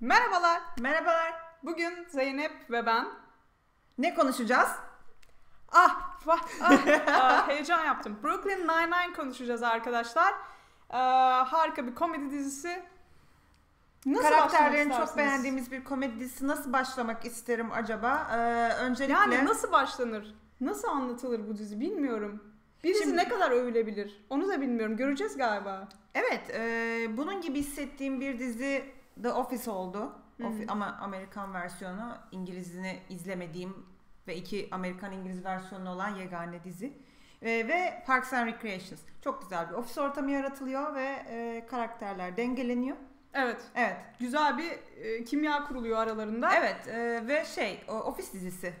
Merhabalar. Merhabalar. Bugün Zeynep ve ben. Ne konuşacağız? Ah, vah, ah, ah, heyecan yaptım. Brooklyn Nine-Nine konuşacağız arkadaşlar. Ee, harika bir komedi dizisi. Nasıl Karakterlerini çok beğendiğimiz bir komedi dizisi nasıl başlamak isterim acaba? Ee, öncelikle... Yani nasıl başlanır? Nasıl anlatılır bu dizi bilmiyorum. Birisi Şimdi... ne kadar övülebilir? Onu da bilmiyorum. Göreceğiz galiba. Evet. E, bunun gibi hissettiğim bir dizi The Office oldu. Of, ama Amerikan versiyonu İngilizini izlemediğim ve iki Amerikan İngiliz versiyonu olan yegane dizi. E, ve Parks and Recreations. Çok güzel bir ofis ortamı yaratılıyor ve e, karakterler dengeleniyor. Evet. Evet. Güzel bir e, kimya kuruluyor aralarında. Evet e, ve şey o, ofis dizisi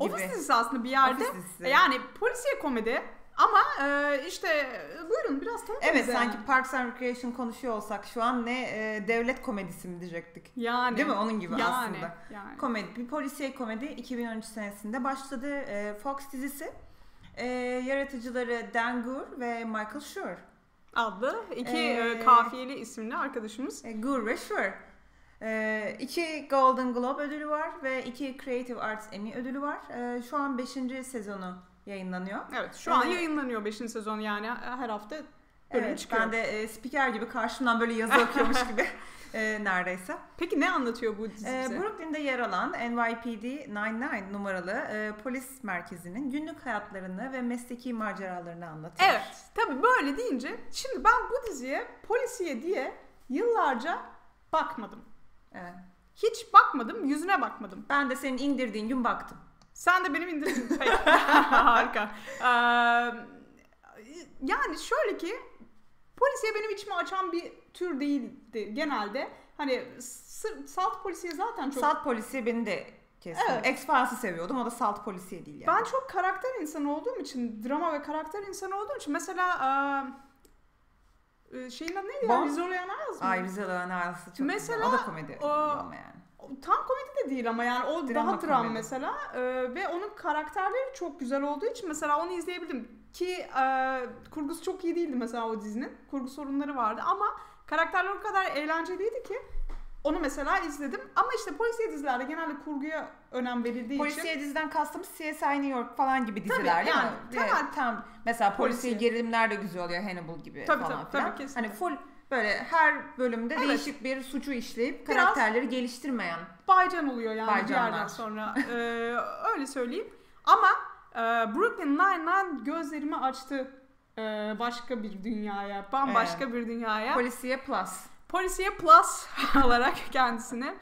gibi. Ofis dizisi aslında bir yerde. Yani polisiye komedi ama e, işte buyurun biraz tanıtın Evet bize. sanki Parks and Recreation konuşuyor olsak şu an ne e, devlet komedisi mi diyecektik. Yani. Değil mi? Onun gibi yani, aslında. Yani. Komedi, bir polisiye komedi 2013 senesinde başladı. E, Fox dizisi. E, yaratıcıları Dan Goor ve Michael Schur. Adlı iki ee, kafiyeli isimli arkadaşımız. E, Goor ve Schur. E, iki Golden Globe ödülü var ve iki Creative Arts Emmy ödülü var. E, şu an 5. sezonu yayınlanıyor. Evet şu an yayınlanıyor 5. sezon yani her hafta bölüm evet, çıkıyor. Ben de e, spiker gibi karşımdan böyle yazı okuyormuş gibi e, neredeyse. Peki ne anlatıyor bu dizi? E, Brooklyn'de yer alan NYPD 99 numaralı e, polis merkezinin günlük hayatlarını ve mesleki maceralarını anlatıyor. Evet tabii böyle deyince şimdi ben bu diziye polisiye diye yıllarca bakmadım. Evet. Hiç bakmadım, yüzüne bakmadım. Ben de senin indirdiğin gün baktım. Sen de benim indirdiğim. Harika. Ee, yani şöyle ki polisiye benim içimi açan bir tür değildi genelde. Hani salt polisiye zaten çok... Salt polisiye beni de kesin. Evet. X-Files'ı seviyordum. O da salt polisiye değil yani. Ben çok karakter insanı olduğum için, drama ve karakter insanı olduğum için mesela e, şeyin adı neydi ya? Rizzo Leonardo Ay Rizzo Leonardo çok mesela, güzel. O da komedi o, yani tam komedi de değil ama yani o Drama daha dram mesela ee, ve onun karakterleri çok güzel olduğu için mesela onu izleyebildim ki e, kurgusu çok iyi değildi mesela o dizinin kurgu sorunları vardı ama karakterler o kadar eğlenceliydi ki onu mesela izledim ama işte polisiye dizilerde genelde kurguya önem verildiği polisiye için. Polisiye diziden kastımız CSI New York falan gibi diziler tabii, yani, değil mi? Temel, tam mesela polisiye, polisiye gerilimler de güzel oluyor Hannibal gibi tabii, falan tabii, filan. Tabii, kesinlikle. Hani full Böyle her bölümde evet. değişik bir suçu işleyip Biraz karakterleri geliştirmeyen. Baycan oluyor yani Baycanlar. bir yerden sonra. ee, öyle söyleyeyim. Ama e, Brooklyn Nine-Nine gözlerimi açtı e, başka bir dünyaya. Bambaşka evet. bir dünyaya. Polisiye Plus. Polisiye Plus olarak kendisini e,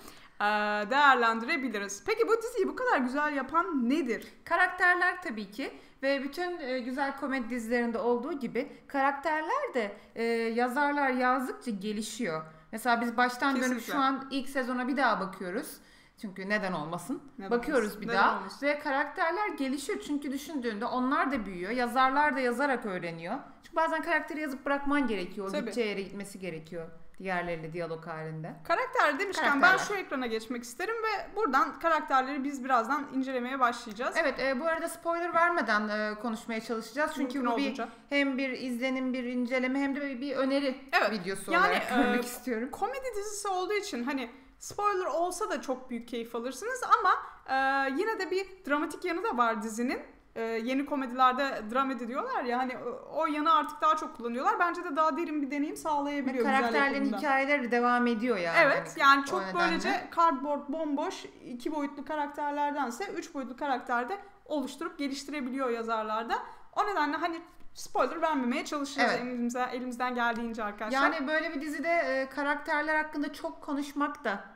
değerlendirebiliriz. Peki bu diziyi bu kadar güzel yapan nedir? Karakterler tabii ki ve bütün e, güzel komedi dizilerinde olduğu gibi karakterler de e, yazarlar yazdıkça gelişiyor. Mesela biz baştan Kesinlikle. dönüp şu an ilk sezona bir daha bakıyoruz. Çünkü neden olmasın? Neden Bakıyoruz olmasın? bir neden daha olmasın? ve karakterler gelişiyor çünkü düşündüğünde onlar da büyüyor. Yazarlar da yazarak öğreniyor. Çünkü bazen karakteri yazıp bırakman gerekiyor. O gideceği yere gitmesi gerekiyor diğerleriyle diyalog halinde. Karakter demişken ben şu ekrana geçmek isterim ve buradan karakterleri biz birazdan incelemeye başlayacağız. Evet e, bu arada spoiler vermeden e, konuşmaya çalışacağız. Çünkü Mümkün bu bir hem bir izlenim bir inceleme hem de bir öneri evet, videosu yani, olarak görmek e, istiyorum. Komedi dizisi olduğu için hani spoiler olsa da çok büyük keyif alırsınız ama e, yine de bir dramatik yanı da var dizinin e, yeni komedilerde dramedi diyorlar ya hani o, yanı artık daha çok kullanıyorlar. Bence de daha derin bir deneyim sağlayabiliyor. Ve karakterlerin hikayeleri devam ediyor yani. Evet yani çok böylece cardboard bomboş iki boyutlu karakterlerdense üç boyutlu karakterde oluşturup geliştirebiliyor yazarlarda. O nedenle hani spoiler vermemeye çalışacağız evet. elimizden, elimizden geldiğince arkadaşlar. Yani böyle bir dizide e, karakterler hakkında çok konuşmak da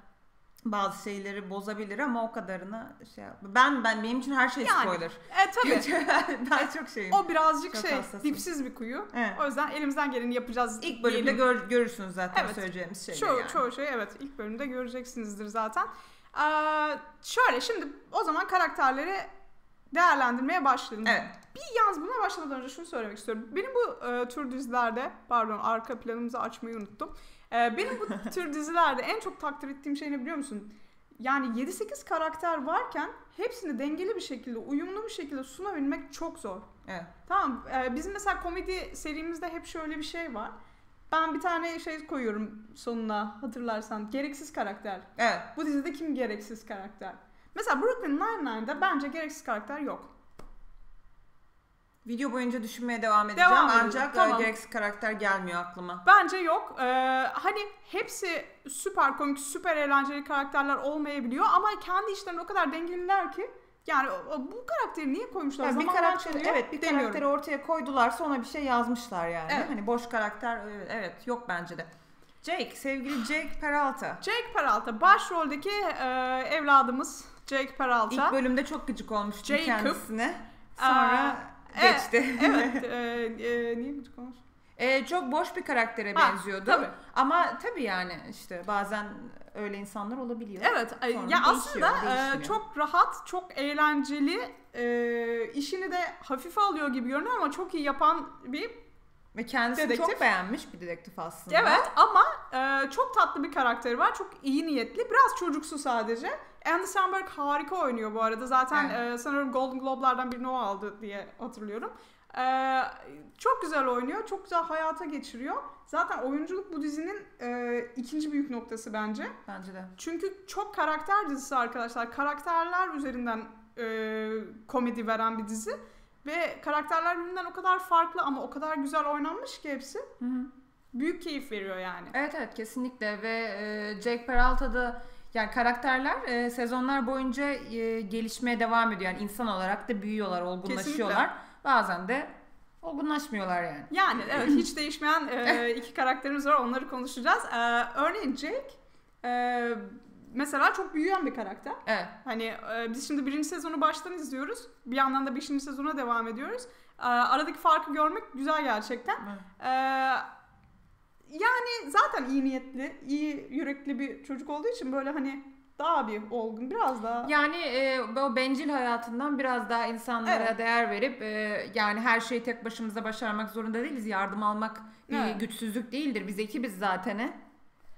bazı şeyleri bozabilir ama o kadarını şey ben ben benim için her şey yani, spoiler. E tabii. ben çok şeyim. O birazcık çok şey hassasım. dipsiz bir kuyu. Evet. O yüzden elimizden geleni yapacağız. İlk bölümde gör, görürsünüz zaten evet. söyleyeceğimiz şeyleri. Çoğu, yani. çoğu şey evet ilk bölümde göreceksinizdir zaten. Ee, şöyle şimdi o zaman karakterleri değerlendirmeye başlayalım. Evet. Bir yalnız buna başlamadan önce şunu söylemek istiyorum. Benim bu e, tür dizilerde pardon arka planımızı açmayı unuttum. E, benim bu tür dizilerde en çok takdir ettiğim şey ne biliyor musun? Yani 7-8 karakter varken hepsini dengeli bir şekilde, uyumlu bir şekilde sunabilmek çok zor. Evet. Tamam. E, bizim mesela komedi serimizde hep şöyle bir şey var. Ben bir tane şey koyuyorum sonuna hatırlarsan. Gereksiz karakter. Evet. Bu dizide kim gereksiz karakter? Mesela Brooklyn Nine-Nine'da bence gereksiz karakter yok. Video boyunca düşünmeye devam edeceğim devam ancak e, tamam. gereksiz karakter gelmiyor aklıma. Bence yok. Ee, hani hepsi süper komik, süper eğlenceli karakterler olmayabiliyor ama kendi işlerini o kadar dengeliler ki yani bu karakteri niye koymuşlar? Yani bir karakter evet bir demiyorum. karakteri ortaya koydular sonra bir şey yazmışlar yani. Evet. Hani boş karakter evet yok bence de. Jake, sevgili Jake Peralta. Jake Peralta başroldeki e, evladımız Jake Peralta. İlk bölümde çok gıcık olmuştu Jacob. kendisine. Sonra Aa, geçti. Evet. e, e, niye gıcık olmuş? E, çok boş bir karaktere ha, benziyordu. Tabii. Ama tabii yani işte bazen öyle insanlar olabiliyor. Evet. Sonra ya değişiyor, aslında e, çok rahat, çok eğlenceli, e, işini de hafife alıyor gibi görünüyor ama çok iyi yapan bir ve kendisi dedektif. çok beğenmiş bir dedektif aslında. Evet ama e, çok tatlı bir karakteri var. Çok iyi niyetli. Biraz çocuksu sadece. Andy Samberg harika oynuyor bu arada. Zaten evet. e, sanırım Golden Globe'lardan birini o aldı diye hatırlıyorum. E, çok güzel oynuyor. Çok güzel hayata geçiriyor. Zaten oyunculuk bu dizinin e, ikinci büyük noktası bence. Bence de. Çünkü çok karakter dizisi arkadaşlar. Karakterler üzerinden e, komedi veren bir dizi. Ve karakterler birbirinden o kadar farklı ama o kadar güzel oynanmış ki hepsi. Hı hı. Büyük keyif veriyor yani. Evet evet kesinlikle ve e, Jake Peralta'da yani karakterler e, sezonlar boyunca e, gelişmeye devam ediyor. Yani insan olarak da büyüyorlar, olgunlaşıyorlar. Kesinlikle. Bazen de olgunlaşmıyorlar yani. Yani evet hiç değişmeyen e, iki karakterimiz var onları konuşacağız. E, örneğin Jake e, mesela çok büyüyen bir karakter. Evet. Hani e, biz şimdi birinci sezonu baştan izliyoruz. Bir yandan da beşinci sezona devam ediyoruz. E, aradaki farkı görmek güzel gerçekten. Evet. E, yani zaten iyi niyetli, iyi yürekli bir çocuk olduğu için böyle hani daha bir olgun biraz daha. Yani e, o bencil hayatından biraz daha insanlara evet. değer verip e, yani her şeyi tek başımıza başarmak zorunda değiliz. Yardım almak evet. bir güçsüzlük değildir. Biz ekibiz zaten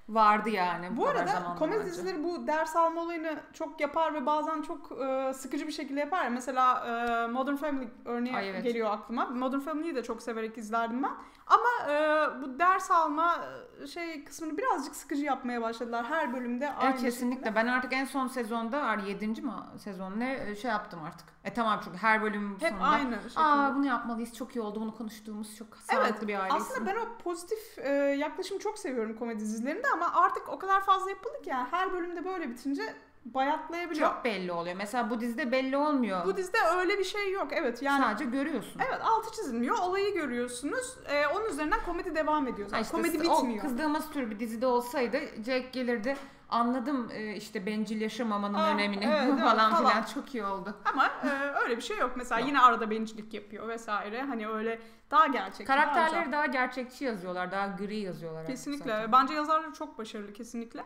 vardı yani. Bu, bu arada komedi dizileri bu ders alma olayını çok yapar ve bazen çok e, sıkıcı bir şekilde yapar. Mesela e, Modern Family örneği Ay, evet. geliyor aklıma. Modern Family'yi de çok severek izlerdim ben. Ama e, bu ders alma e, şey kısmını birazcık sıkıcı yapmaya başladılar her bölümde. Aynı evet kesinlikle. Şekilde. Ben artık en son sezonda 7. mi sezon ne şey yaptım artık. E tamam çünkü her bölüm Hep sonunda. aynı şekilde. Aa bunu yapmalıyız çok iyi oldu bunu konuştuğumuz çok sağlıklı evet, bir aileyiz. Aslında ben o pozitif e, yaklaşımı çok seviyorum komedi dizilerinde ama artık o kadar fazla yapıldı ki yani her bölümde böyle bitince bayatlayabiliyor. Çok belli oluyor. Mesela bu dizide belli olmuyor. Bu dizide öyle bir şey yok. Evet yani. Sadece görüyorsun. Evet altı çizilmiyor. Olayı görüyorsunuz. Ee, onun üzerinden komedi devam ediyor. Zaten. işte komedi bitmiyor. O kızdığımız tür bir dizide olsaydı Jack gelirdi. Anladım e, işte bencil yaşamamanın Aa, önemini evet, falan evet, filan çok iyi oldu. Ama e, öyle bir şey yok. Mesela yok. yine arada bencillik yapıyor vesaire. Hani öyle daha gerçekçi. Karakterleri daha, daha gerçekçi yazıyorlar. Daha gri yazıyorlar. Kesinlikle. Bence yazarları çok başarılı kesinlikle.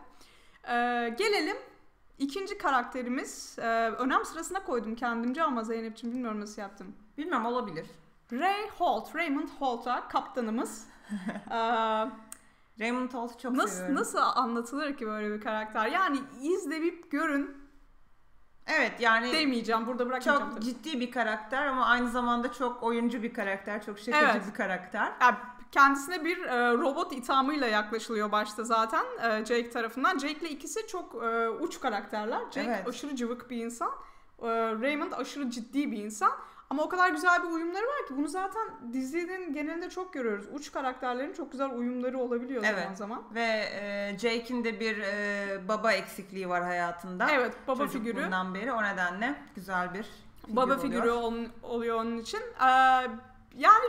Ee, gelelim İkinci karakterimiz e, önem sırasına koydum kendimce ama Zeynep'ciğim bilmiyorum nasıl yaptım. Bilmem olabilir. Ray Holt, Raymond Holt'a kaptanımız. ee, Raymond Holt'u çok nasıl, seviyorum. Nasıl anlatılır ki böyle bir karakter? Yani izleyip görün. Evet yani demeyeceğim burada bırakmayacağım. Çok tabii. ciddi bir karakter ama aynı zamanda çok oyuncu bir karakter, çok şakacı evet. bir karakter. Yani kendisine bir e, robot ithamıyla yaklaşılıyor başta zaten e, Jake tarafından. Jake ile ikisi çok e, uç karakterler. Jake evet. aşırı cıvık bir insan. E, Raymond aşırı ciddi bir insan. Ama o kadar güzel bir uyumları var ki bunu zaten dizinin genelinde çok görüyoruz. Uç karakterlerin çok güzel uyumları olabiliyor evet. zaman zaman. Ve e, Jake'in de bir e, baba eksikliği var hayatında. Evet baba figürü. beri o nedenle güzel bir Baba oluyor. figürü ol, oluyor onun için. Ee, yani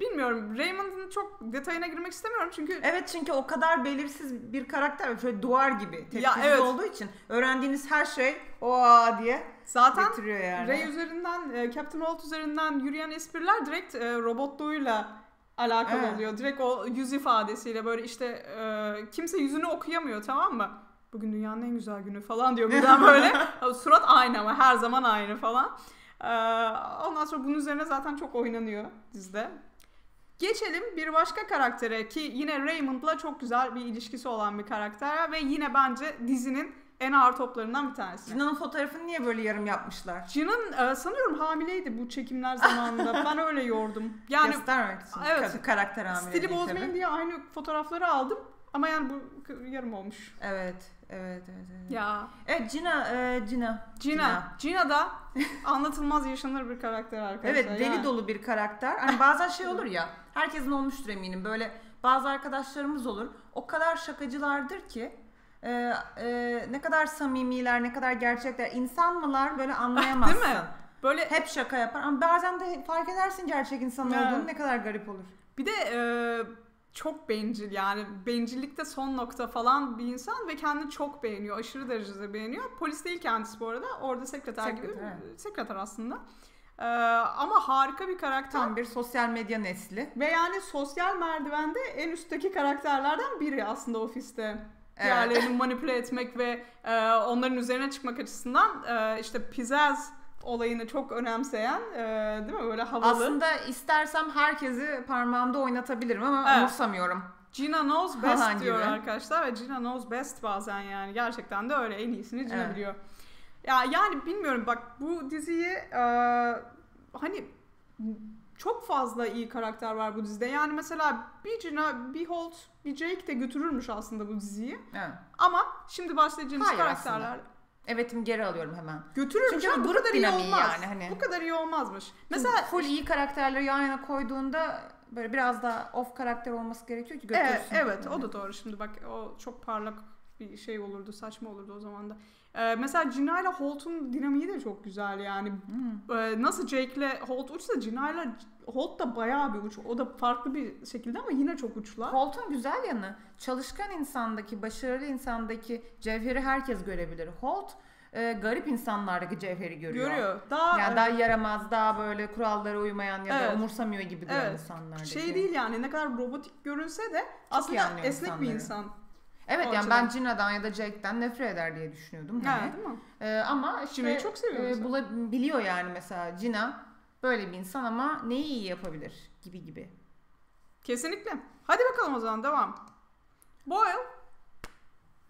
Bilmiyorum. Raymond'ın çok detayına girmek istemiyorum çünkü... Evet çünkü o kadar belirsiz bir karakter. Şöyle duvar gibi. Tepkisiz ya, evet. olduğu için öğrendiğiniz her şey o diye Zaten yani. Ray üzerinden, e, Captain Holt üzerinden yürüyen espriler direkt e, robotluğuyla alakalı evet. oluyor. Direkt o yüz ifadesiyle böyle işte e, kimse yüzünü okuyamıyor tamam mı? Bugün dünyanın en güzel günü falan diyor birden böyle. Surat aynı ama her zaman aynı falan. Ee, ondan sonra bunun üzerine zaten çok oynanıyor dizide. Geçelim bir başka karaktere ki yine Raymond'la çok güzel bir ilişkisi olan bir karakter ve yine bence dizinin en ağır toplarından bir tanesi. Cina'nın fotoğrafını niye böyle yarım yapmışlar? Cina'nın e, sanıyorum hamileydi bu çekimler zamanında. ben öyle yordum. Yani Göstermek için. Evet. Karakter hamile Stili tabii. diye aynı fotoğrafları aldım. Ama yani bu yarım olmuş. Evet. Evet, evet, evet. Ya. Evet Gina, e, Gina. Gina. Gina da anlatılmaz yaşanır bir karakter arkadaşlar. Evet, deli yani. dolu bir karakter. Hani bazen şey olur ya, herkesin olmuştur eminim. Böyle bazı arkadaşlarımız olur. O kadar şakacılardır ki e, e, ne kadar samimiler, ne kadar gerçekler. İnsan mılar böyle anlayamazsın. Değil mi? Böyle hep şaka yapar ama bazen de fark edersin gerçek insan evet. olduğunu ne kadar garip olur. Bir de e, çok bencil yani bencillikte son nokta falan bir insan ve kendini çok beğeniyor. Aşırı derecede beğeniyor. Polis değil kendisi bu arada. Orada sekreter, sekreter gibi. Sekreter aslında. Ee, ama harika bir karakter. Tam bir sosyal medya nesli. Ve yani sosyal merdivende en üstteki karakterlerden biri aslında ofiste. Evet. Diğerlerini manipüle etmek ve e, onların üzerine çıkmak açısından e, işte pizzazz olayını çok önemseyen e, değil mi böyle havalı. Aslında istersem herkesi parmağımda oynatabilirim ama evet. umursamıyorum. Gina knows best Falan diyor gibi. arkadaşlar ve Gina knows best bazen yani gerçekten de öyle en iyisini Gina evet. biliyor. Ya yani bilmiyorum bak bu diziyi e, hani çok fazla iyi karakter var bu dizide. Yani mesela bir Gina, bir Holt, bir Jake de götürürmüş aslında bu diziyi. Evet. Ama şimdi bahsedeceğimiz Hayır karakterler aslında. Evetim geri alıyorum hemen. Götürürmüş Çünkü bu kadar iyi olmaz. Yani hani. Bu kadar iyi olmazmış. Mesela Çünkü full iyi karakterleri yan yana koyduğunda böyle biraz daha off karakter olması gerekiyor ki götürsün. Evet, evet o da doğru. Şimdi bak o çok parlak bir şey olurdu, saçma olurdu o zaman da. Ee, mesela Gina ile Holt'un dinamiği de çok güzel yani. Hmm. Ee, nasıl Jake ile Holt uçsa Gina ile Holt da bayağı bir uç. O da farklı bir şekilde ama yine çok uçlar. Holt'un güzel yanı çalışkan insandaki, başarılı insandaki cevheri herkes görebilir. Holt e, garip insanlardaki cevheri görüyor. Görüyor. Daha yani daha yaramaz, daha böyle kurallara uymayan ya evet. da umursamıyor gibi duran evet. insanlar. Şey değil yani ne kadar robotik görünse de çok aslında esnek insanları. bir insan. Evet o yani açıdan. ben Gina'dan ya da Jake'den nefret eder diye düşünüyordum. Hani. Ha, değil mi? Ee, ama işte çok seviyorum. E, bula, biliyor yani mesela Gina böyle bir insan ama neyi iyi yapabilir gibi gibi. Kesinlikle. Hadi bakalım o zaman devam. Boyle.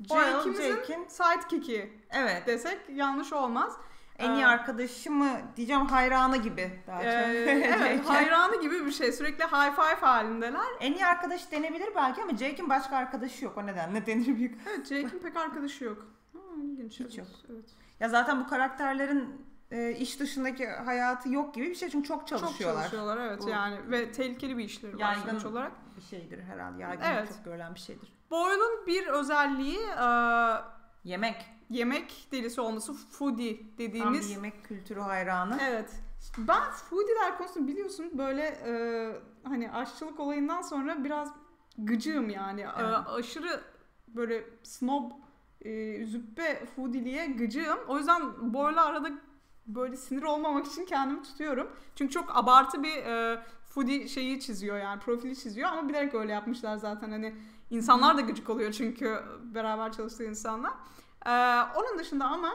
Jake'imizin Jake'in sidekick'i. Evet. Desek yanlış olmaz. En iyi arkadaşı mı diyeceğim hayranı gibi daha çok. Ee, evet hayranı gibi bir şey. Sürekli high five halindeler. En iyi arkadaş denebilir belki ama Jake'in başka arkadaşı yok o nedenle denir büyük. Evet Jake'in pek arkadaşı yok. Ha, ilginç. Hiç yok. Evet. Ya zaten bu karakterlerin e, iş dışındaki hayatı yok gibi bir şey çünkü çok çalışıyorlar. Çok çalışıyorlar evet bu, yani ve tehlikeli bir işleri var sonuç olarak. bir şeydir herhalde. Yaygın evet. çok görülen bir şeydir. Boyle'un bir özelliği e, yemek. Yemek delisi olması foodie dediğimiz. Tam bir yemek kültürü hayranı. Evet. Ben foodie'ler konusunu biliyorsun böyle e, hani aşçılık olayından sonra biraz gıcığım yani. Evet. E, aşırı böyle snob e, züppe foodiliğe gıcığım. O yüzden Boyle'la arada böyle sinir olmamak için kendimi tutuyorum. Çünkü çok abartı bir e, foodie şeyi çiziyor yani profili çiziyor ama bilerek öyle yapmışlar zaten hani insanlar da gıcık oluyor çünkü beraber çalıştığı insanlar. Ee, onun dışında ama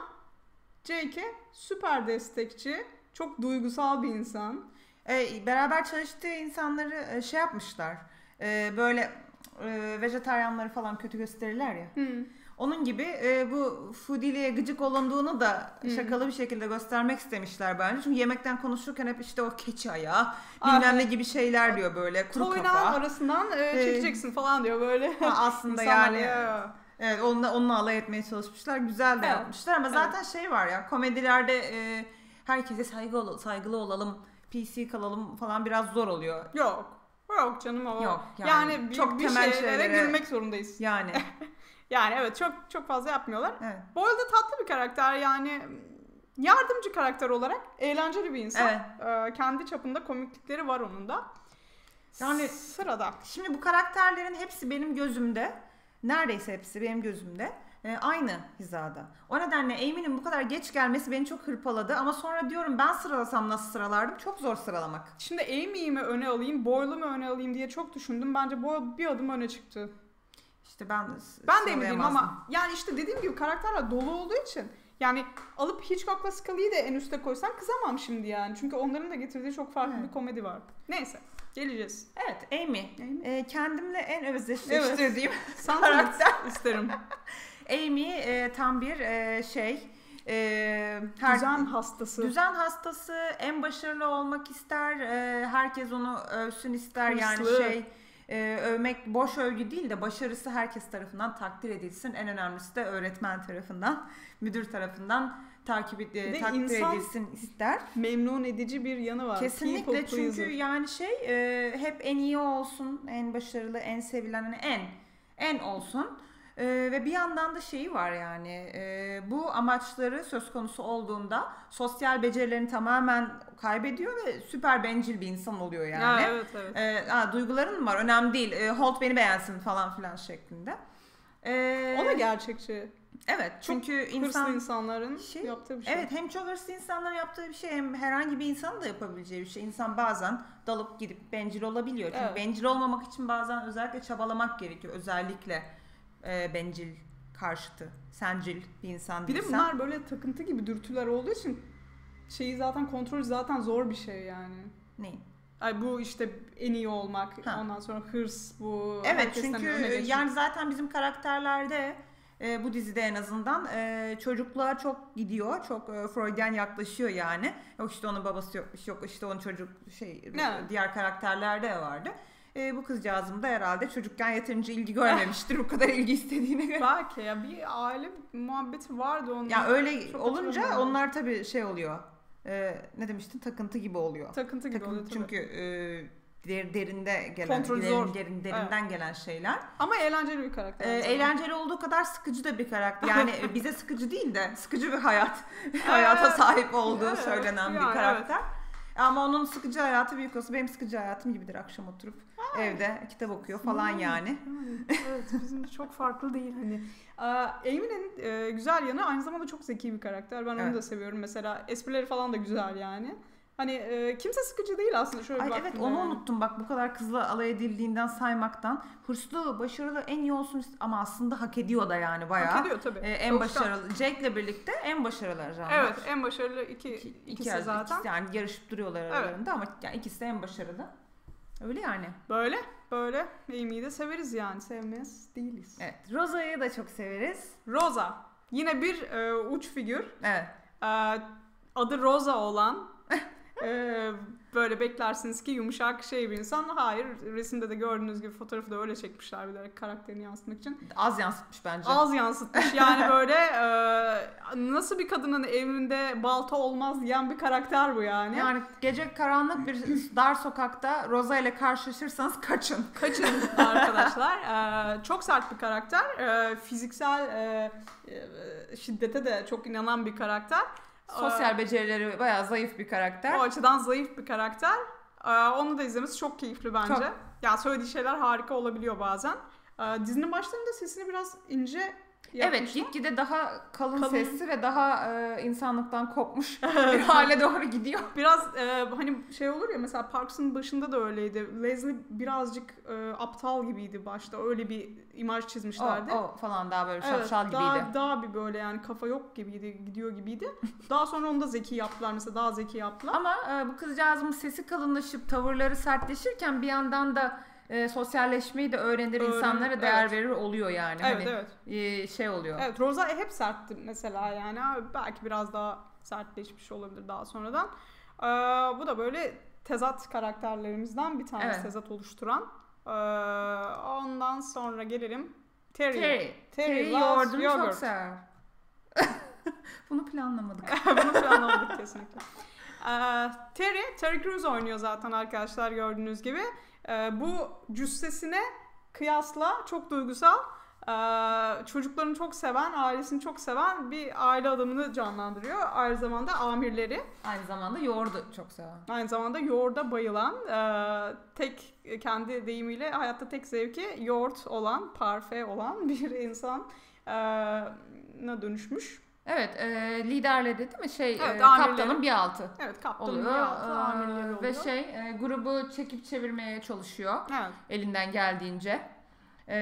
Jake süper destekçi, çok duygusal bir insan. Ee, beraber çalıştığı insanları e, şey yapmışlar. E, böyle e, vejetaryenleri falan kötü gösterirler ya. Hmm. Onun gibi e, bu foodiliğe gıcık olunduğunu da hmm. şakalı bir şekilde göstermek istemişler bence. Çünkü yemekten konuşurken hep işte o keçi ayağı bilmem ne gibi şeyler diyor böyle kuru Toynağın kafa. arasından e, çekeceksin ee, falan diyor böyle. Ha, aslında yani. Ya. Evet onunla, onunla alay etmeye çalışmışlar. Güzel de evet. yapmışlar ama zaten evet. şey var ya komedilerde e, herkese saygı saygılı olalım, PC kalalım falan biraz zor oluyor. Yok. Yok canım o. Yok yani, yani bir, çok bir temel şeylere, şeylere gülmek zorundayız. Yani. yani evet çok çok fazla yapmıyorlar. Evet. Bu arada tatlı bir karakter yani yardımcı karakter olarak eğlenceli bir insan. Evet. Ee, kendi çapında komiklikleri var onun da. Yani sırada. Şimdi bu karakterlerin hepsi benim gözümde neredeyse hepsi benim gözümde e, aynı hizada. O nedenle Amy'nin bu kadar geç gelmesi beni çok hırpaladı ama sonra diyorum ben sıralasam nasıl sıralardım? Çok zor sıralamak. Şimdi Amy'yi mi öne alayım, Boyle'u mu öne alayım diye çok düşündüm. Bence Boyle bir adım öne çıktı. İşte ben Ben de eminim ama yani işte dediğim gibi karakterler dolu olduğu için yani alıp Hitchcock'la Scully'yi de en üste koysan kızamam şimdi yani. Çünkü onların da getirdiği çok farklı evet. bir komedi var. Neyse. Geleceğiz. Evet Amy. Amy. E, kendimle en özdeşleştirdiğim evet. karakter. isterim. Amy e, tam bir e, şey e, her, düzen hastası. Düzen hastası, en başarılı olmak ister, e, herkes onu övsün ister Hırslı. yani şey e, övmek boş övgü değil de başarısı herkes tarafından takdir edilsin. En önemlisi de öğretmen tarafından, müdür tarafından takip e, takdir edilsin ister. Memnun edici bir yanı var. Kesinlikle çünkü yani şey e, hep en iyi olsun, en başarılı, en sevilen hani en en olsun. E, ve bir yandan da şeyi var yani e, bu amaçları söz konusu olduğunda sosyal becerilerini tamamen kaybediyor ve süper bencil bir insan oluyor yani. Ya, evet evet. E, ha, duyguların mı var? Önemli değil. E, Holt beni beğensin falan filan şeklinde. E, o da gerçekçi. Evet çünkü çok insan, hırslı insanların şey, yaptığı bir şey. Evet hem çok hırslı insanların yaptığı bir şey hem herhangi bir insanın da yapabileceği bir şey. İnsan bazen dalıp gidip bencil olabiliyor. Çünkü evet. bencil olmamak için bazen özellikle çabalamak gerekiyor. Özellikle e, bencil karşıtı, sencil bir insan Bir de bunlar böyle takıntı gibi dürtüler olduğu için şeyi zaten kontrol zaten zor bir şey yani. Ne? Ay bu işte en iyi olmak, ha. ondan sonra hırs bu. Evet çünkü yani zaten bizim karakterlerde e, bu dizide en azından e, çocukluğa çok gidiyor. Çok e, Freudian yaklaşıyor yani. Yok işte onun babası yokmuş, yok işte onun çocuk şey ne? diğer karakterlerde vardı. E, bu kızcağızım da herhalde çocukken yeterince ilgi görmemiştir bu kadar ilgi istediğine göre. Belki ya bir aile muhabbeti vardı onun. Ya öyle çok olunca onlar tabii şey oluyor. E, ne demiştin? Takıntı gibi oluyor. Takıntı gibi Takıntı, oluyor tabii. Çünkü e, der, derinde gelen, Kontrol derin, zor. derin, derinden evet. gelen şeyler. Ama eğlenceli bir karakter. Ee, eğlenceli olduğu kadar sıkıcı da bir karakter. Yani bize sıkıcı değil de sıkıcı bir hayat, hayata sahip olduğu evet, söylenen yani, bir karakter. Evet. Ama onun sıkıcı hayatı büyük olsa benim sıkıcı hayatım gibidir akşam oturup ha. evde kitap okuyor falan hmm. yani. evet bizim çok farklı değil hani. Amy'nin e, güzel yanı aynı zamanda çok zeki bir karakter. Ben evet. onu da seviyorum. Mesela esprileri falan da güzel yani. Hani e, kimse sıkıcı değil aslında şöyle Ay evet onu yani. unuttum bak bu kadar kızla alay edildiğinden saymaktan. Hırslı, başarılı, en iyi olsun ama aslında hak ediyor da yani bayağı. Hak ediyor tabii. Ee, en Çok başarılı. Jake'le birlikte en başarılı ajanlar. Evet en başarılı iki, iki ikisi iki, zaten. Ikisi yani yarışıp duruyorlar aralarında evet. ama yani ikisi de en başarılı. Öyle yani. Böyle böyle Amy'yi de severiz yani sevmez değiliz. Evet Rosa'yı da çok severiz. Rosa yine bir e, uç figür. Evet. E, adı Rosa olan ee, böyle beklersiniz ki yumuşak şey bir insan. Hayır resimde de gördüğünüz gibi fotoğrafı da öyle çekmişler bilerek karakterini yansıtmak için. Az yansıtmış bence. Az yansıtmış yani böyle e, nasıl bir kadının evinde balta olmaz diyen bir karakter bu yani. Yani gece karanlık bir dar sokakta Rosa ile karşılaşırsanız kaçın. Kaçın arkadaşlar. Ee, çok sert bir karakter. Ee, fiziksel e, e, şiddete de çok inanan bir karakter. Sosyal becerileri bayağı zayıf bir karakter. O açıdan zayıf bir karakter. Onu da izlemesi çok keyifli bence. Çok. Ya söylediği şeyler harika olabiliyor bazen. Dizinin başlarında sesini biraz ince Evet gitgide daha kalın, kalın sesli ve daha e, insanlıktan kopmuş bir hale doğru gidiyor. Biraz e, hani şey olur ya mesela Parks'ın başında da öyleydi. Leslie birazcık e, aptal gibiydi başta. Öyle bir imaj çizmişlerdi. O, o falan daha böyle şapşal evet, gibiydi. Daha, daha bir böyle yani kafa yok gibiydi, gidiyor gibiydi. daha sonra onu da zeki yaptılar mesela daha zeki yaptılar. Ama e, bu kızcağızın sesi kalınlaşıp tavırları sertleşirken bir yandan da e, sosyalleşmeyi de öğrenir, Öğren, insanlara değer evet. verir oluyor yani. Evet hani, evet. E, şey oluyor. Evet Rosa hep sertti mesela yani belki biraz daha sertleşmiş olabilir daha sonradan. Ee, bu da böyle tezat karakterlerimizden bir tanesi evet. tezat oluşturan. Ee, ondan sonra gelelim Terry. Terry, Terry, Terry yoğurdunu yogurt. çok sever. Bunu planlamadık. Bunu planlamadık kesinlikle. Ee, Terry, Terry Crews oynuyor zaten arkadaşlar gördüğünüz gibi. Ee, bu cüssesine kıyasla çok duygusal, ee, çocuklarını çok seven, ailesini çok seven bir aile adamını canlandırıyor. Aynı zamanda amirleri. Aynı zamanda yoğurdu çok seven. Aynı zamanda yoğurda bayılan, ee, tek kendi deyimiyle hayatta tek zevki yoğurt olan, parfe olan bir insan ne dönüşmüş. Evet, e, liderleri değil mi? Şey, evet, e, kaptanın bir altı. Evet, kaptanın oluyor. bir altı oluyor. Ve şey, e, grubu çekip çevirmeye çalışıyor. Evet. Elinden geldiğince. E,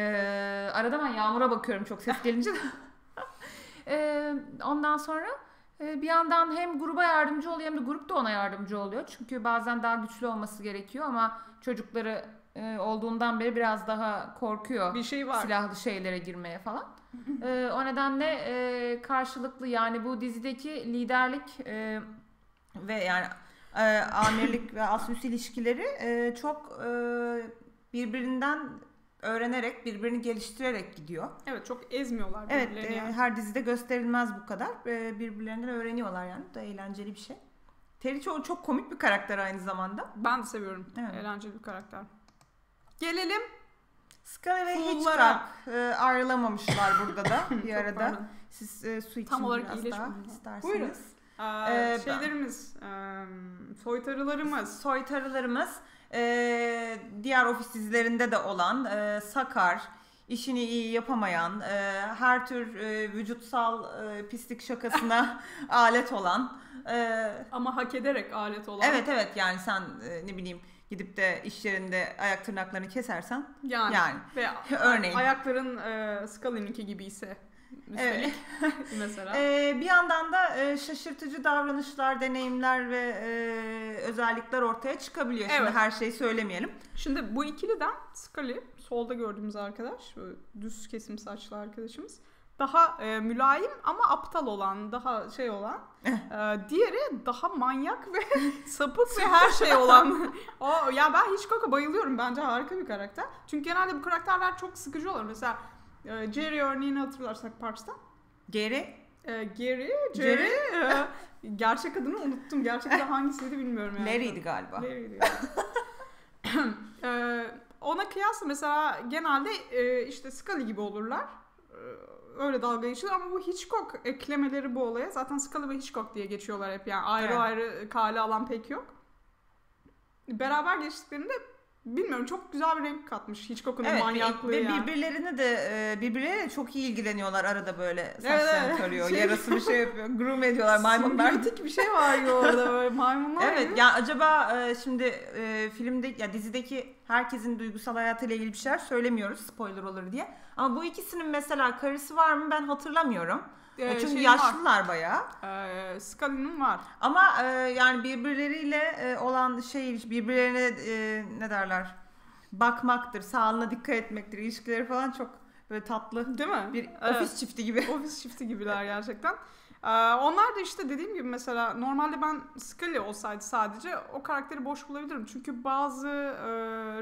arada ben Yağmur'a bakıyorum çok ses gelince. e, ondan sonra e, bir yandan hem gruba yardımcı oluyor hem de grup da ona yardımcı oluyor. Çünkü bazen daha güçlü olması gerekiyor ama çocukları olduğundan beri biraz daha korkuyor. Bir şey var. Silahlı şeylere girmeye falan. e, o nedenle e, karşılıklı yani bu dizideki liderlik e, ve yani e, amirlik ve as üst ilişkileri e, çok e, birbirinden öğrenerek, birbirini geliştirerek gidiyor. Evet çok ezmiyorlar Evet e, yani. her dizide gösterilmez bu kadar. E, birbirlerinden öğreniyorlar yani. Bu da eğlenceli bir şey. Terry çok, çok komik bir karakter aynı zamanda. Ben de seviyorum. Evet. Eğlenceli bir karakter. Gelelim Scully ve Hitchcock e, ayrılamamışlar burada da bir arada. Pardon. Siz e, su için Tam olarak biraz daha isterseniz. Buyurun. Ee, şeylerimiz, e, soytarılarımız. Soytarılarımız e, diğer ofis dizilerinde de olan e, Sakar, işini iyi yapamayan, e, her tür e, vücutsal e, pislik şakasına alet olan. E, Ama hak ederek alet olan. Evet evet yani sen e, ne bileyim gidip de iş yerinde ayak tırnaklarını kesersen. Yani. yani. Ve örneğin. Ayakların e, Scully'ninki gibi ise Evet. mesela. Ee, bir yandan da e, şaşırtıcı davranışlar, deneyimler ve e, özellikler ortaya çıkabiliyor. Şimdi evet. her şeyi söylemeyelim. Şimdi bu ikiliden Scully, solda gördüğümüz arkadaş, düz kesim saçlı arkadaşımız. Daha e, mülayim ama aptal olan, daha şey olan. Eh. e, diğeri daha manyak ve sapık ve her şey olan. o ya ben Hitchcock'a bayılıyorum. Bence harika bir karakter. Çünkü genelde bu karakterler çok sıkıcı olur. Mesela e, Jerry örneğini hatırlarsak Parks'tan. Gary? E, Gary, Jerry. Jerry? E, gerçek adını unuttum. Gerçekten hangisiydi bilmiyorum yani. Larry'di galiba. Larry'di galiba. e, ona kıyasla mesela genelde e, işte Scully gibi olurlar. E, öyle dalga geçiyorlar ama bu Hitchcock eklemeleri bu olaya. Zaten Scully ve Hitchcock diye geçiyorlar hep yani ayrı evet. ayrı kale alan pek yok. Beraber geçtiklerinde bilmiyorum çok güzel bir renk katmış. Hitchcock'un evet, manyaklığı ve yani. birbirlerini de e, birbirleriyle çok iyi ilgileniyorlar arada böyle saçlarını evet, tarıyor şey... yarası bir şey yapıyor groom ediyorlar maymunlar simbiyotik bir şey var ya orada böyle maymunlar evet ya. yani acaba e, şimdi e, filmde ya dizideki herkesin duygusal hayatıyla ilgili bir şeyler söylemiyoruz spoiler olur diye. Ama bu ikisinin mesela karısı var mı ben hatırlamıyorum ee, Çünkü yaşlılar var. bayağı. Ee, Scully'nin var. Ama e, yani birbirleriyle e, olan şey birbirlerine e, ne derler bakmaktır, sağlığına dikkat etmektir, ilişkileri falan çok böyle tatlı. Değil mi? Bir evet. ofis çifti gibi. ofis çifti gibiler gerçekten. Ee, onlar da işte dediğim gibi mesela normalde ben Scully olsaydı sadece o karakteri boş bulabilirim. Çünkü bazı e,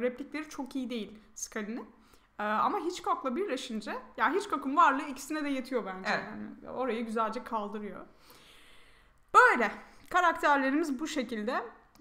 replikleri çok iyi değil Scully'nin. Ee, ama Hitchcock'la birleşince ya Hitchcock'un varlığı ikisine de yetiyor bence. Evet. Yani. Orayı güzelce kaldırıyor. Böyle. Karakterlerimiz bu şekilde.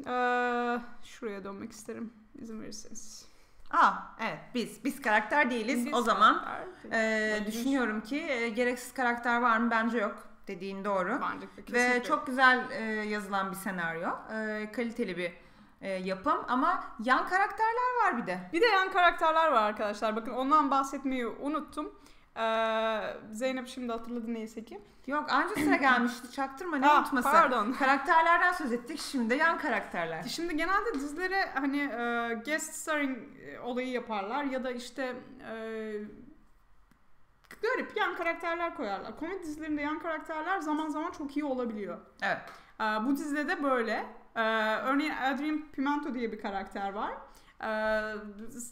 Ee, şuraya dönmek isterim izin verirseniz. Aa evet biz biz karakter değiliz. Biz o zaman e, düşünüyorum ki e, gereksiz karakter var mı? Bence yok. Dediğin doğru. Bence Ve çok güzel e, yazılan bir senaryo. E, kaliteli bir e, yapım ama yan karakterler var bir de. Bir de yan karakterler var arkadaşlar. Bakın ondan bahsetmeyi unuttum. Ee, Zeynep şimdi hatırladı neyse ki. Yok anca sıra gelmişti çaktırma ne ah, unutması. Pardon. Karakterlerden söz ettik şimdi yan karakterler. Şimdi genelde dizilere hani e, guest starring e, olayı yaparlar ya da işte e, garip yan karakterler koyarlar. Komedi dizilerinde yan karakterler zaman zaman çok iyi olabiliyor. Evet. E, bu dizide de böyle. Ee, örneğin Adrian Pimento diye bir karakter var. Ee,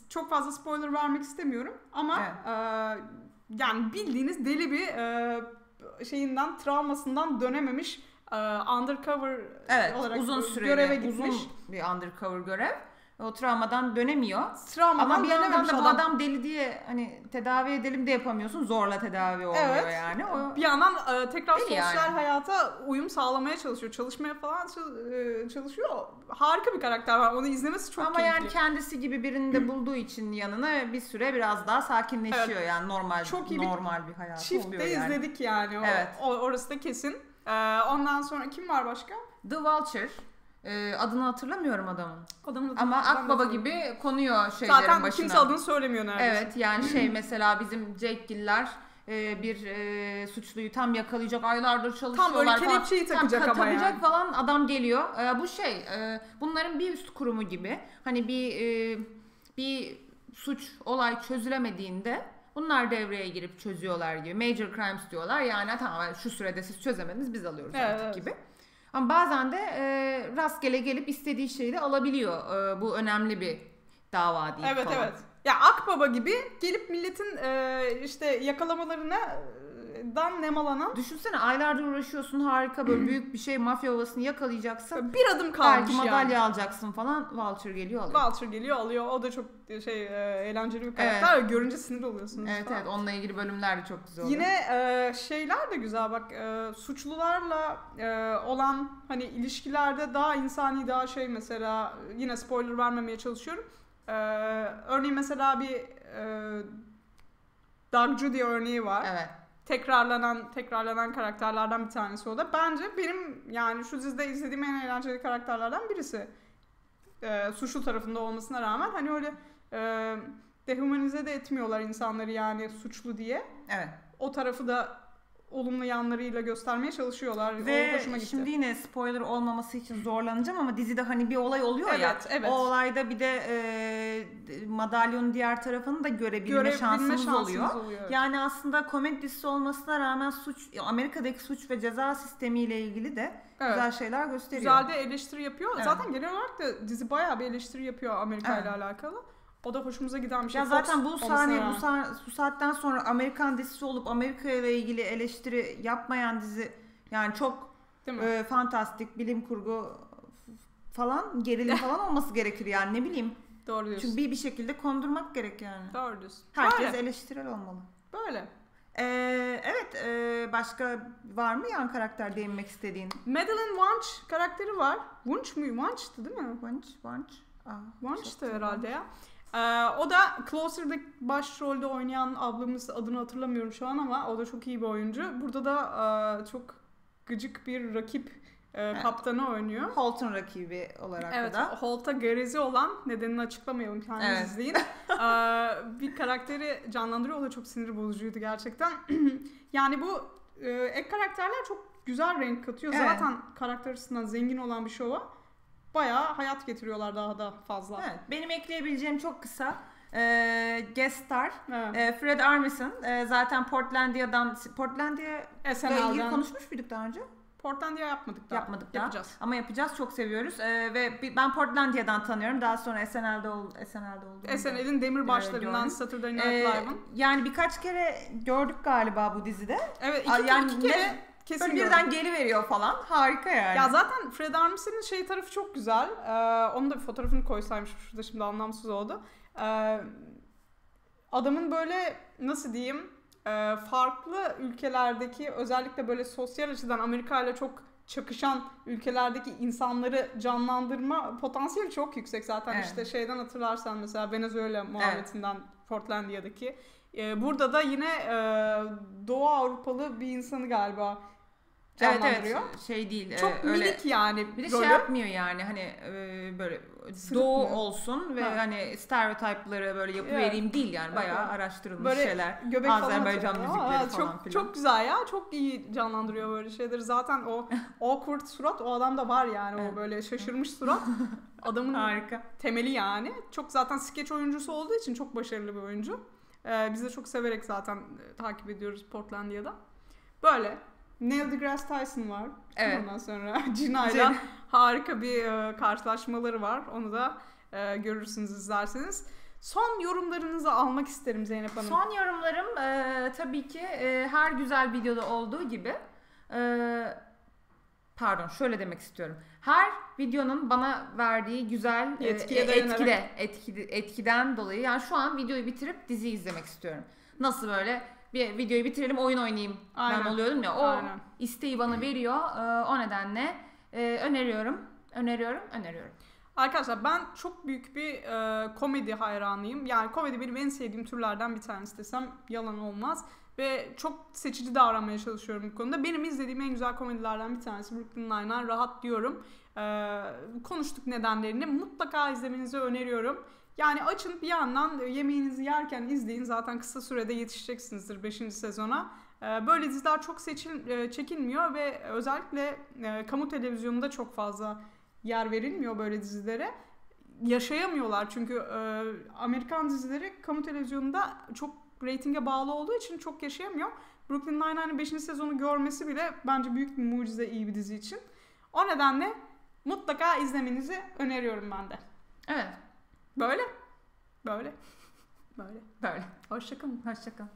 çok fazla spoiler vermek istemiyorum ama evet. e, yani bildiğiniz deli bir e, şeyinden travmasından dönememiş e, undercover evet, olarak uzun süreli, göreve gitmiş. Uzun bir undercover görev o travmadan dönemiyor. Travmadan Ama bir yandan da bu adam deli diye hani tedavi edelim de yapamıyorsun. Zorla tedavi oluyor evet. yani. O... Bir yandan e, tekrar sosyal yani. hayata uyum sağlamaya çalışıyor. Çalışmaya falan e, çalışıyor. Harika bir karakter var. Onu izlemesi çok Ama keyifli. yani kendisi gibi birini de bulduğu için yanına bir süre biraz daha sakinleşiyor evet. yani normal çok iyi normal bir, bir hayat oluyor yani. izledik yani. O, evet. O, orası da kesin. Ee, ondan sonra kim var başka? The Vulture. Ee, adını hatırlamıyorum adamın. Adamın adını Ama Akbaba gibi konuyor şeylerin Zaten başına. Zaten kimse adını söylemiyor neredeyse. Evet yani şey mesela bizim Jake Giller e, bir e, suçluyu tam yakalayacak aylardır çalışıyorlar tam böyle kelepçeyi takacak tam, ama takacak yani. falan adam geliyor. E, bu şey e, bunların bir üst kurumu gibi. Hani bir e, bir suç olay çözülemediğinde bunlar devreye girip çözüyorlar gibi. Major crimes diyorlar. Yani tamam şu sürede siz çözemediniz biz alıyoruz evet, artık gibi. Ama bazen de e, rastgele gelip istediği şeyi de alabiliyor. E, bu önemli bir dava değil Evet falan. evet. Ya Akbaba gibi gelip milletin e, işte yakalamalarına dan nemalanan. Düşünsene aylardır uğraşıyorsun harika böyle büyük bir şey mafya babasını yakalayacaksın. Bir adım kalmış Belki madalya yani. alacaksın falan. Vulture geliyor alıyor. Vulture geliyor alıyor. O da çok şey e, eğlenceli bir karakter. Görünce sinir oluyorsunuz. Evet falan. evet onunla ilgili bölümler de çok güzel oluyor. Yine e, şeyler de güzel bak e, suçlularla e, olan hani ilişkilerde daha insani daha şey mesela yine spoiler vermemeye çalışıyorum. E, örneğin mesela bir e, Doug Judy örneği var. Evet. Tekrarlanan tekrarlanan karakterlerden bir tanesi o da. Bence benim yani şu dizide izlediğim en eğlenceli karakterlerden birisi. E, suçlu tarafında olmasına rağmen hani öyle e, dehumanize de etmiyorlar insanları yani suçlu diye Evet. o tarafı da olumlu yanlarıyla göstermeye çalışıyorlar. o Ve hoşuma gitti. şimdi yine spoiler olmaması için zorlanacağım ama dizide hani bir olay oluyor ya. Evet, evet. O olayda bir de e, madalyonun diğer tarafını da görebilme Görebilme şansımız, şansımız oluyor. oluyor. Yani aslında komedi dizisi olmasına rağmen suç Amerika'daki suç ve ceza sistemiyle ilgili de Evet. güzel şeyler gösteriyor. Güzel de eleştiri yapıyor. Evet. Zaten genel olarak da dizi bayağı bir eleştiri yapıyor Amerika ile Evet. alakalı. O da hoşumuza giden bir şey. Ya Fox zaten bu sahne bu, sa- bu saatten sonra Amerikan dizisi olup Amerika ile ilgili eleştiri yapmayan dizi yani çok Değil mi? e, fantastik bilim kurgu falan gerilim falan olması gerekir yani ne bileyim. Doğru diyorsun. Çünkü bir bir şekilde kondurmak gerek yani. Doğru diyorsun. Herkes Böyle. eleştirel olmalı. Böyle. Ee, evet e, başka var mı yan karakter değinmek istediğin? Madeline Wunsch karakteri var. Wunsch mu? Wunsch'tı değil mi? Bunch, bunch. Aa, Wunsch'tı herhalde ya. Ee, o da Closer'da başrolde oynayan ablamız adını hatırlamıyorum şu an ama o da çok iyi bir oyuncu. Burada da e, çok gıcık bir rakip e, kaptanı oynuyor. Holton rakibi olarak Evet, da. Holt'a garezi olan nedenini açıklamayalım kendiniz Evet. izleyin. Ee, bir karakteri canlandırıyor. O da çok sinir bozucuydu gerçekten. yani bu e, ek karakterler çok güzel renk katıyor. Evet. Zaten karakter açısından zengin olan bir şova bayağı hayat getiriyorlar daha da fazla. Evet, benim ekleyebileceğim çok kısa. Ee, guest star. Evet. Ee, Fred Armisen. Ee, zaten Portlandia'dan Portlandia ile ilgili SNL'den. konuşmuş muyduk daha önce? Portlandia yapmadık daha. Yapmadık daha. Yapacağız. Ama yapacağız. Çok seviyoruz. Ee, ve ben Portlandia'dan tanıyorum. Daha sonra SNL'de ol SNL'de oldum. SNL'in demirbaşlarından gördüm. Saturday Night Ee, Live'ın. yani birkaç kere gördük galiba bu dizide. Evet iki, yani iki kere kesin Böyle birden geri veriyor falan. Harika yani. Ya zaten Fred Armisen'in şey tarafı çok güzel. Ee, onun da bir fotoğrafını koysaymışım şurada şimdi anlamsız oldu. Ee, adamın böyle nasıl diyeyim e, farklı ülkelerdeki özellikle böyle sosyal açıdan Amerika ile çok çakışan ülkelerdeki insanları canlandırma potansiyeli çok yüksek zaten Evet. işte şeyden hatırlarsan mesela Venezuela muhabbetinden Portlandia'daki. Ee, burada da yine e, Doğu Avrupalı bir insanı galiba evet canlandırıyor. evet şey değil. Çok e, öyle minik yani Bir de rolü. şey yapmıyor yani hani e, böyle Sırıtmıyor. doğu olsun ve Ha. hani stereotipları böyle yapıvereyim değil yani bayağı Evet. araştırılmış Böyle şeyler. göbek falan Azerbaycan atıyor. müzikleri Aa, falan çok, filan. Çok güzel ya. Çok iyi canlandırıyor böyle şeyleri. Zaten o awkward surat o adamda var yani. Evet. O böyle şaşırmış surat. Adamın Harika. temeli yani. Çok zaten skeç oyuncusu olduğu için çok başarılı bir oyuncu. Ee, biz de çok severek zaten e, takip ediyoruz Portlandia'da. Böyle. Neil deGrasse Tyson var. Evet. Ondan sonra Cina'yla Cin- harika bir e, karşılaşmaları var. Onu da e, görürsünüz izlerseniz. Son yorumlarınızı almak isterim Zeynep Hanım. Son yorumlarım e, tabii ki e, her güzel videoda olduğu gibi e, pardon şöyle demek istiyorum. Her videonun bana verdiği güzel e, Yetkiye e, etkide, etkide, etkiden dolayı yani şu an videoyu bitirip dizi izlemek istiyorum. Nasıl böyle bir videoyu bitirelim oyun oynayayım Aynen. ben oluyordum ya o Aynen. isteği bana veriyor. E, o nedenle e, öneriyorum. Öneriyorum, öneriyorum. Arkadaşlar ben çok büyük bir e, komedi hayranıyım. Yani komedi benim en sevdiğim türlerden bir tanesi desem yalan olmaz. Ve çok seçici davranmaya çalışıyorum bu konuda. Benim izlediğim en güzel komedilerden bir tanesi Brooklyn Nine-Nine. Rahat diyorum. E, konuştuk nedenlerini. Mutlaka izlemenizi öneriyorum. Yani açın bir yandan yemeğinizi yerken izleyin. Zaten kısa sürede yetişeceksinizdir 5. sezona. E, Böyle diziler çok seçil, e, çekilmiyor ve özellikle e, kamu televizyonunda çok fazla yer verilmiyor böyle dizilere. Yaşayamıyorlar çünkü e, Amerikan dizileri kamu televizyonunda çok reytinge bağlı olduğu için çok yaşayamıyor. Brooklyn Nine-Nine'ın 5. sezonu görmesi bile bence büyük bir mucize iyi bir dizi için. O nedenle mutlaka izlemenizi öneriyorum ben de. Evet. Böyle. Böyle. Böyle. Böyle. Hoşçakalın. Hoşçakalın.